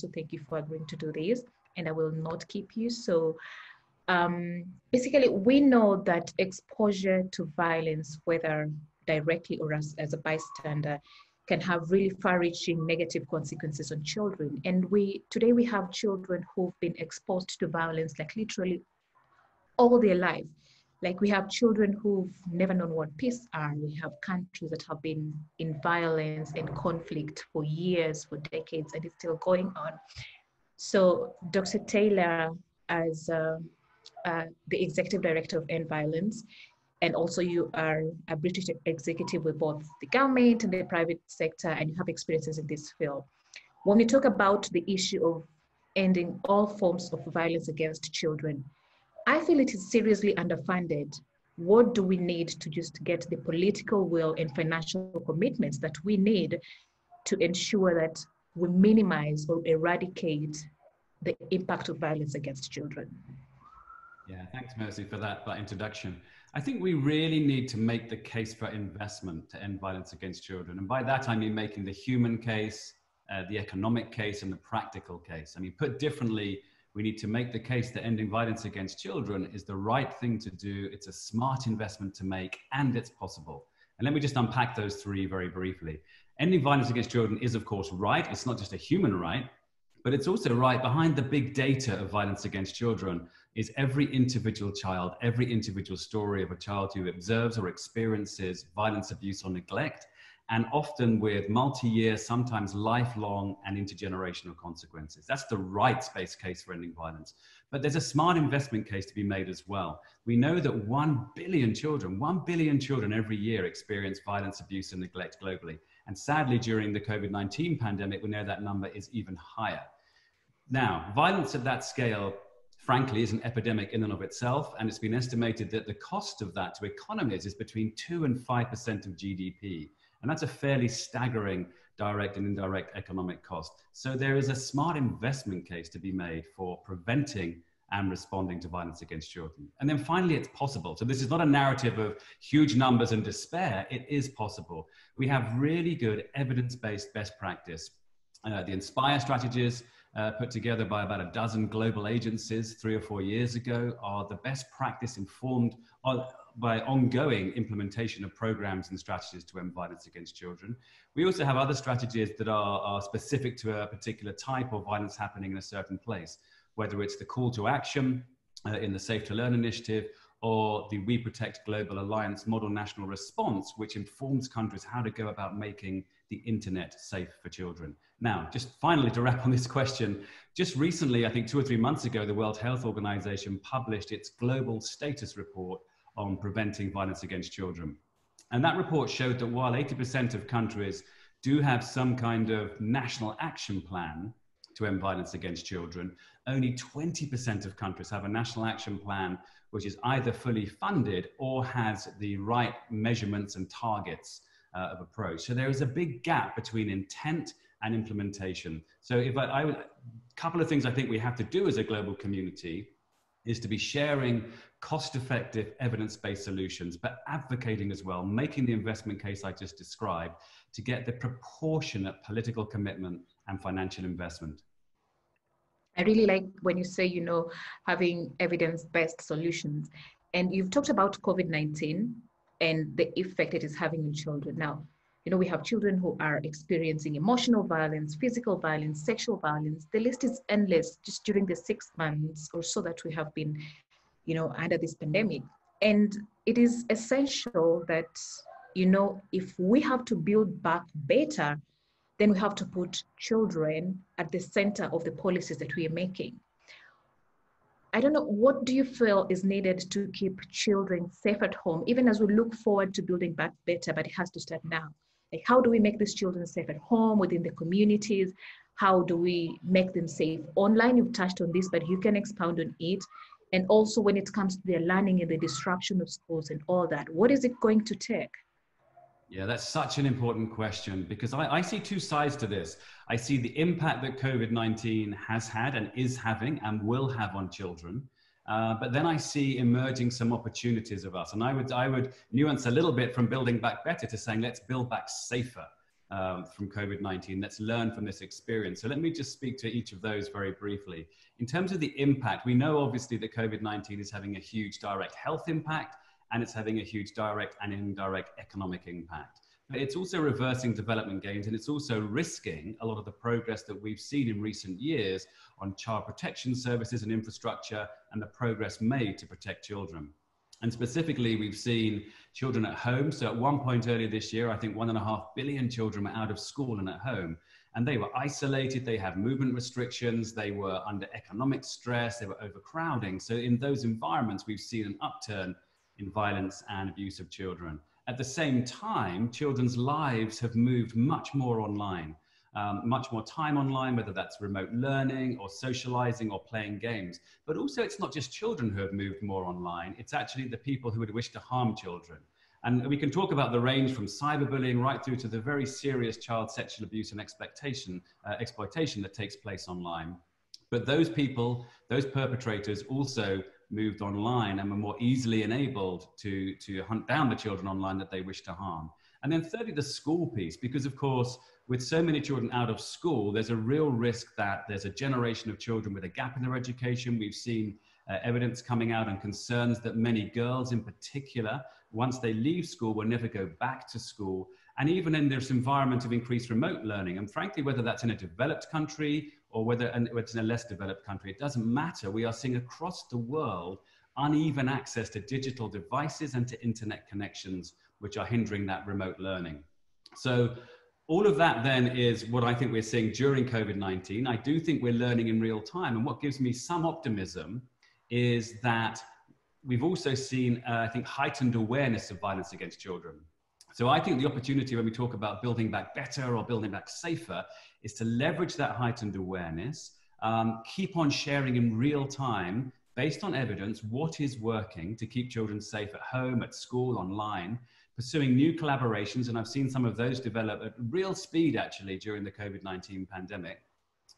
also thank you for agreeing to do this, and I will not keep you. So, um, basically, we know that exposure to violence, whether directly or as, as a bystander, can have really far-reaching negative consequences on children. And we today we have children who've been exposed to violence like literally all their life. Like we have children who've never known what peace are. We have countries that have been in violence and conflict for years, for decades, and it's still going on. So Dr. Taylor, as uh, uh, the executive director of End Violence, and also you are a British executive with both the government and the private sector, and you have experiences in this field. When we talk about the issue of ending all forms of violence against children, I feel it is seriously underfunded. What do we need to just get the political will and financial commitments that we need to ensure that we minimize or eradicate the impact of violence against children? Yeah, thanks, Mercy, for that, that introduction. I think we really need to make the case for investment to end violence against children. And by that, I mean making the human case, uh, the economic case, and the practical case. I mean, put differently, we need to make the case that ending violence against children is the right thing to do. It's a smart investment to make, and it's possible. And let me just unpack those three very briefly. Ending violence against children is, of course, right. It's not just a human right, but it's also right behind the big data of violence against children is every individual child, every individual story of a child who observes or experiences violence, abuse, or neglect, and often with multi year, sometimes lifelong and intergenerational consequences. That's the rights based case for ending violence. But there's a smart investment case to be made as well. We know that 1 billion children, 1 billion children every year experience violence, abuse, and neglect globally. And sadly, during the COVID 19 pandemic, we know that number is even higher. Now, violence at that scale frankly, is an epidemic in and of itself. And it's been estimated that the cost of that to economies is between 2 and 5% of GDP. And that's a fairly staggering direct and indirect economic cost. So there is a smart investment case to be made for preventing and responding to violence against children. And then finally, it's possible. So this is not a narrative of huge numbers and despair. It is possible. We have really good evidence-based best practice. Uh, the Inspire strategies, uh, put together by about a dozen global agencies three or four years ago are the best practice informed by ongoing implementation of programs and strategies to end violence against children. We also have other strategies that are, are specific to a particular type of violence happening in a certain place, whether it's the call to action uh, in the Safe to Learn initiative or the We Protect Global Alliance model national response, which informs countries how to go about making the internet safe for children. Now, just finally to wrap on this question, just recently, I think two or three months ago, the World Health Organization published its global status report on preventing violence against children. And that report showed that while 80% of countries do have some kind of national action plan to end violence against children, only 20% of countries have a national action plan which is either fully funded or has the right measurements and targets uh, of approach. So there is a big gap between intent and implementation. So if I, I would, a couple of things I think we have to do as a global community is to be sharing cost-effective evidence-based solutions, but advocating as well, making the investment case I just described to get the proportionate political commitment and financial investment. I really like when you say, you know, having evidence-based solutions. And you've talked about COVID-19 and the effect it is having in children. Now, you know, we have children who are experiencing emotional violence, physical violence, sexual violence. The list is endless just during the six months or so that we have been, you know, under this pandemic. And it is essential that, you know, if we have to build back better, then we have to put children at the center of the policies that we are making. I don't know, what do you feel is needed to keep children safe at home, even as we look forward to building back better, but it has to start now? Like, how do we make these children safe at home, within the communities? How do we make them safe online? You've touched on this, but you can expound on it. And also, when it comes to their learning and the disruption of schools and all that, what is it going to take? Yeah, that's such an important question because I, I, see two sides to this. I see the impact that COVID 19 has had and is having and will have on children. Uh, but then I see emerging some opportunities of us. And I would, I would nuance a little bit from building back better to saying, let's build back safer. Um, from COVID 19. Let's learn from this experience. So, let me just speak to each of those very briefly. In terms of the impact, we know obviously that COVID 19 is having a huge direct health impact and it's having a huge direct and indirect economic impact. But it's also reversing development gains and it's also risking a lot of the progress that we've seen in recent years on child protection services and infrastructure and the progress made to protect children. And specifically, we've seen children at home. So, at one point earlier this year, I think one and a half billion children were out of school and at home. And they were isolated, they had movement restrictions, they were under economic stress, they were overcrowding. So, in those environments, we've seen an upturn in violence and abuse of children. At the same time, children's lives have moved much more online um, much more time online, whether that's remote learning or socializing or playing games. But also, it's not just children who have moved more online, it's actually the people who would wish to harm children. And we can talk about the range from cyberbullying right through to the very serious child sexual abuse and expectation, uh, exploitation that takes place online. But those people, those perpetrators also moved online and were more easily enabled to, to hunt down the children online that they wish to harm. And then thirdly, the school piece, because of course, with so many children out of school, there's a real risk that there's a generation of children with a gap in their education. We've seen uh, evidence coming out and concerns that many girls in particular, once they leave school, will never go back to school. And even in this environment of increased remote learning, and frankly, whether that's in a developed country or whether it's in a less developed country, it doesn't matter. We are seeing across the world uneven access to digital devices and to internet connections which are hindering that remote learning. So all of that then is what I think we're seeing during COVID 19. I do think we're learning in real time. And what gives me some optimism is that we've also seen, uh, I think, heightened awareness of violence against children. So I think the opportunity when we talk about building back better or building back safer is to leverage that heightened awareness, um, keep on sharing in real time based on evidence what is working to keep children safe at home, at school, online, pursuing new collaborations, and I've seen some of those develop at real speed actually during the COVID 19 pandemic,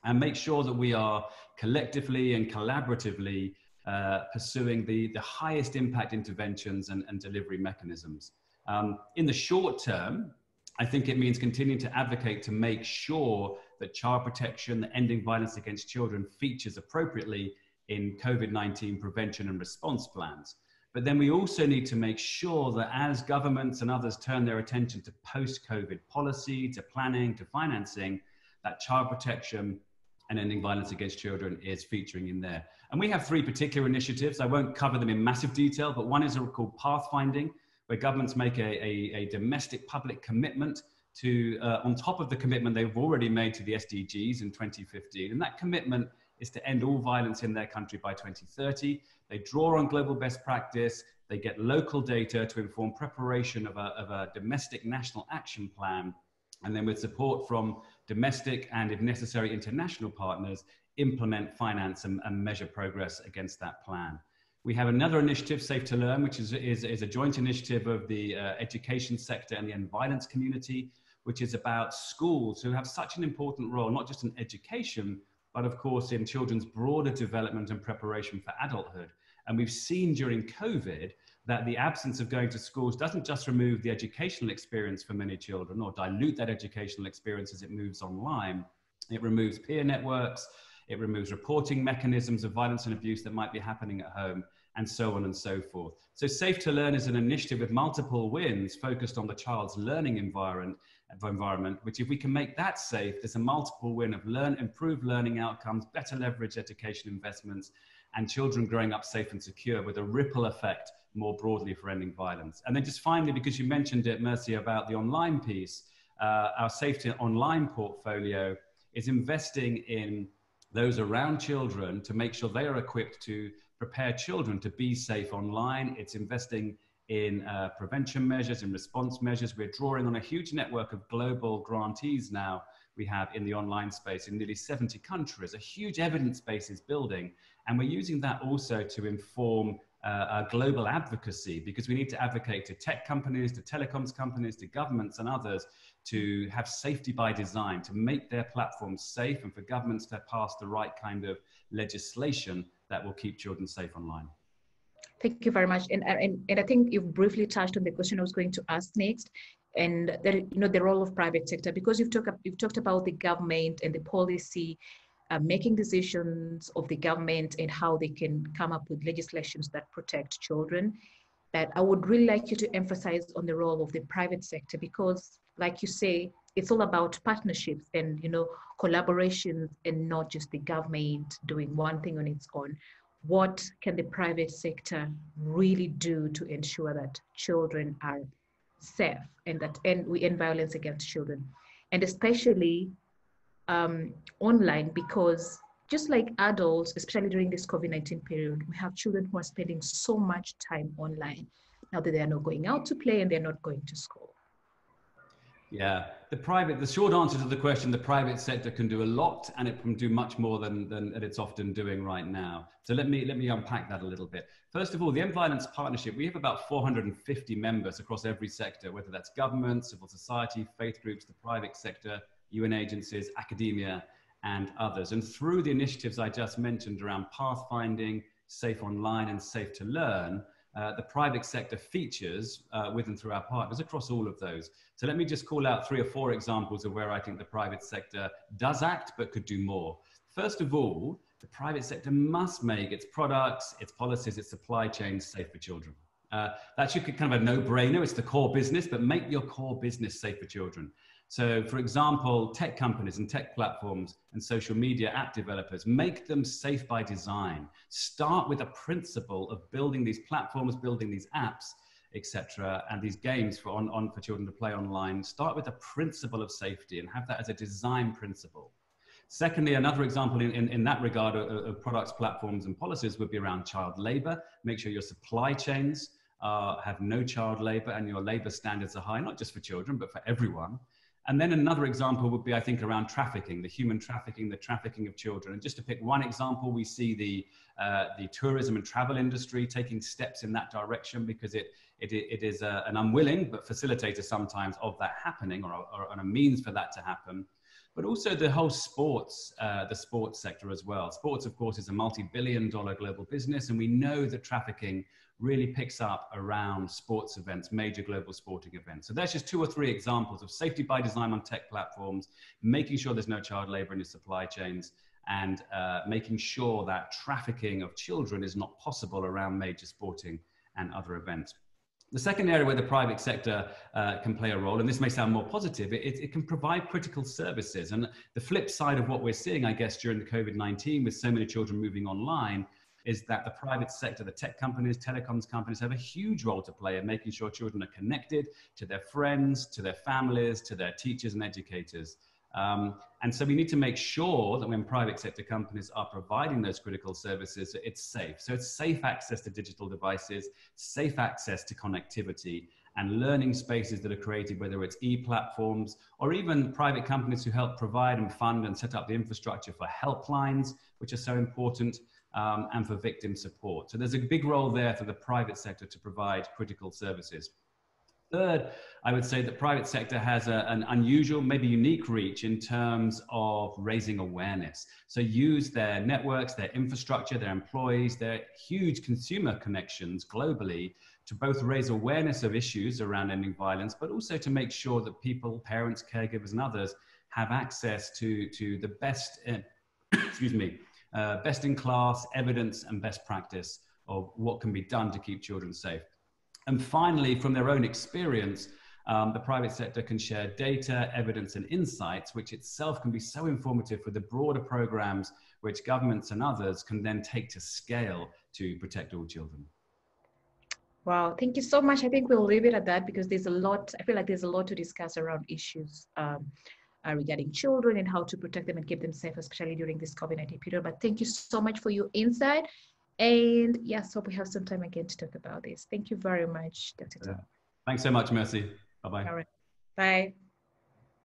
and make sure that we are collectively and collaboratively uh, pursuing the, the highest impact interventions and, and delivery mechanisms. Um, in the short term, I think it means continuing to advocate to make sure that child protection, the ending violence against children features appropriately in COVID 19 prevention and response plans. But then we also need to make sure that as governments and others turn their attention to post COVID policy, to planning, to financing, that child protection and ending violence against children is featuring in there. And we have three particular initiatives. I won't cover them in massive detail, but one is a called Pathfinding, where governments make a, a, a domestic public commitment to, uh, on top of the commitment they've already made to the SDGs in 2015. And that commitment is to end all violence in their country by 2030. They draw on global best practice. They get local data to inform preparation of a, of a domestic national action plan. And then with support from domestic and, if necessary, international partners, implement, finance, and, and measure progress against that plan. We have another initiative, Safe to Learn, which is, is, is a joint initiative of the uh, education sector and the end violence community, which is about schools who have such an important role, not just in education, but of course in children's broader development and preparation for adulthood. And we've seen during COVID that the absence of going to schools doesn't just remove the educational experience for many children or dilute that educational experience as it moves online. It removes peer networks, it removes reporting mechanisms of violence and abuse that might be happening at home, and so on and so forth. So, Safe to Learn is an initiative with multiple wins focused on the child's learning environment environment, which if we can make that safe, there's a multiple win of learn, improved learning outcomes, better leverage education investments, and children growing up safe and secure with a ripple effect more broadly for ending violence. And then just finally, because you mentioned it, Mercy, about the online piece, uh, our safety online portfolio is investing in those around children to make sure they are equipped to prepare children to be safe online. It's investing in uh, prevention measures, in response measures. We're drawing on a huge network of global grantees now we have in the online space in nearly 70 countries. A huge evidence base is building, and we're using that also to inform uh, our global advocacy because we need to advocate to tech companies, to telecoms companies, to governments and others to have safety by design, to make their platforms safe, and for governments to pass the right kind of legislation that will keep children safe online. Thank you very much. And, and, and I think you've briefly touched on the question I was going to ask next, and that, you know, the role of private sector, because you've talked, you've talked about the government and the policy uh, making decisions of the government and how they can come up with legislations that protect children. But I would really like you to emphasize on the role of the private sector because, like you say, it's all about partnerships and you know collaborations and not just the government doing one thing on its own what can the private sector really do to ensure that children are safe and that we end violence against children? And especially um, online because just like adults especially during this covid-19 period we have children who are spending so much time online. Now that they are not going out to play and they're not going to school yeah, the private, the short answer to the question, the private sector can do a lot and it can do much more than, than it's often doing right now. So let me, let me unpack that a little bit. First of all, the End Violence Partnership, we have about 450 members across every sector, whether that's government, civil society, faith groups, the private sector, UN agencies, academia, and others. And through the initiatives I just mentioned around pathfinding, safe online, and safe to learn, uh, the private sector features uh, with and through our partners across all of those. So let me just call out three or four examples of where I think the private sector does act but could do more. First of all, the private sector must make its products, its policies, its supply chains safe for children. Uh, that should be kind of a no-brainer. It's the core business, but make your core business safe for children. So, for example, tech companies and tech platforms and social media app developers make them safe by design. Start with a principle of building these platforms, building these apps, etc., and these games for on, on for children to play online. Start with a principle of safety and have that as a design principle. Secondly, another example in, in, in that regard of, of, products, platforms, and policies would be around child labor. Make sure your supply chains uh, have no child labor and your labor standards are high, not just for children, but for everyone. And then another example would be, I think, around trafficking, the human trafficking, the trafficking of children. And just to pick one example, we see the, uh, the tourism and travel industry taking steps in that direction because it, it, it is a, an unwilling but facilitator sometimes of that happening or, or, or, a means for that to happen. But also the whole sports, uh, the sports sector as well. Sports, of course, is a multi-billion dollar global business. And we know that trafficking really picks up around sports events, major global sporting events. So there's just two or three examples of safety by design on tech platforms, making sure there's no child labor in your supply chains, and uh, making sure that trafficking of children is not possible around major sporting and other events. The second area where the private sector uh, can play a role, and this may sound more positive, it, it, can provide critical services. And the flip side of what we're seeing, I guess, during the COVID 19, with so many children moving online, is that the private sector, the tech companies, telecoms companies have a huge role to play in making sure children are connected to their friends, to their families, to their teachers and educators. Um, and so we need to make sure that when private sector companies are providing those critical services, it's safe. So it's safe access to digital devices, safe access to connectivity, and learning spaces that are created, whether it's e-platforms or even private companies who help provide and fund and set up the infrastructure for helplines, which are so important um, and for victim support. So there's a big role there for the private sector to provide critical services. Third, I would say that the private sector has a, an unusual, maybe unique reach in terms of raising awareness. So use their networks, their infrastructure, their employees, their huge consumer connections globally to both raise awareness of issues around ending violence, but also to make sure that people, parents, caregivers, and others have access to, to the best, uh, excuse me, uh, best in class evidence and best practice of what can be done to keep children safe. And finally, from their own experience, um, the private sector can share data, evidence, and insights, which itself can be so informative for the broader programs which governments and others can then take to scale to protect all children. Wow, thank you so much. I think we'll leave it at that because there's a lot, I feel like there's a lot to discuss around issues um, uh, regarding children and how to protect them and keep them safe, especially during this COVID-19 period. But thank you so much for your insight. And yes, hope we have some time again to talk about this. Thank you very much, Dr. Yeah. Thanks so much, Mercy. Bye-bye. All right. Bye.